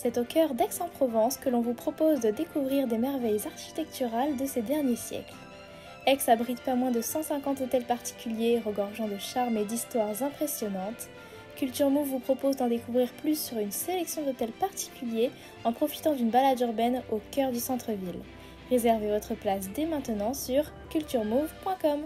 C'est au cœur d'Aix-en-Provence que l'on vous propose de découvrir des merveilles architecturales de ces derniers siècles. Aix abrite pas moins de 150 hôtels particuliers regorgeant de charme et d'histoires impressionnantes. Culture Move vous propose d'en découvrir plus sur une sélection d'hôtels particuliers en profitant d'une balade urbaine au cœur du centre-ville. Réservez votre place dès maintenant sur culturemove.com.